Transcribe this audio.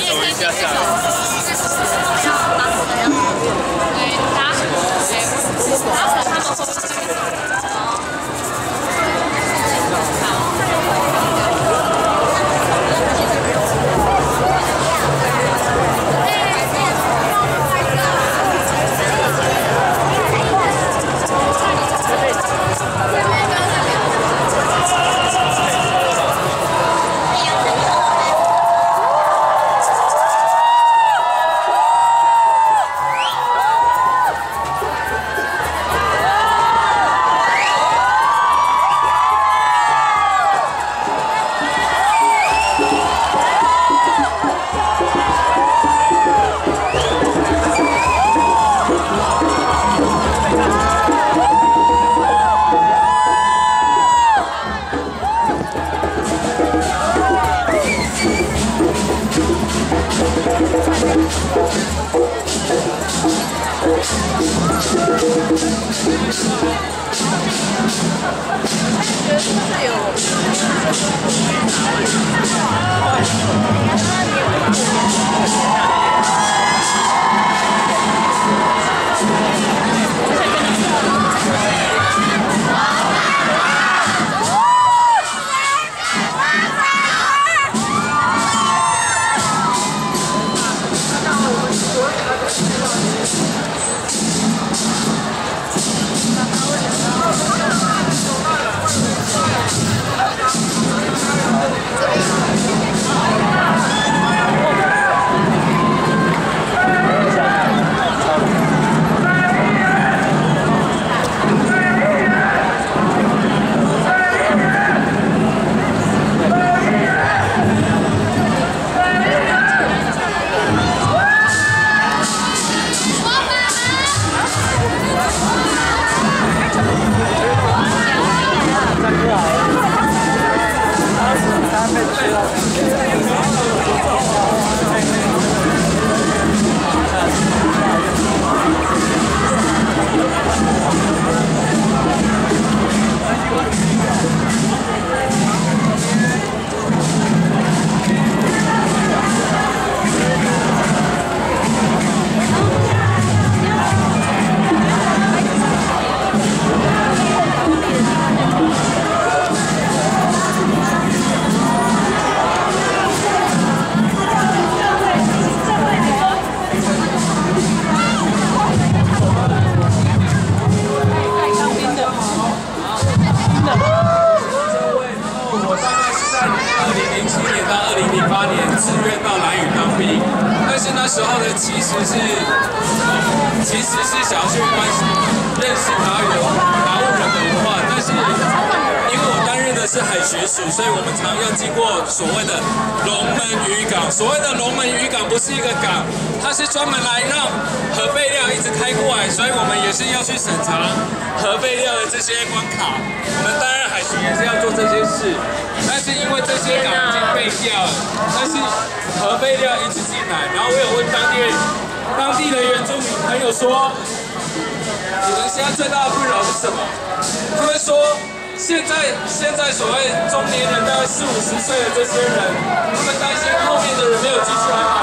手一下下。所以我们常要经过所谓的龙门渔港。所谓的龙门渔港不是一个港，它是专门来让核废料一直开过来，所以我们也是要去审查核废料的这些关卡。我们担任海巡也是要做这些事，但是因为这些港已经废掉了，但是核废料一直进来，然后我有问当地当地的原住民朋友说，你们现在最大的困扰是什么？他们说，现在现在所谓中年人，大概四五十岁的这些人，他们担心后面的人没有继续来买。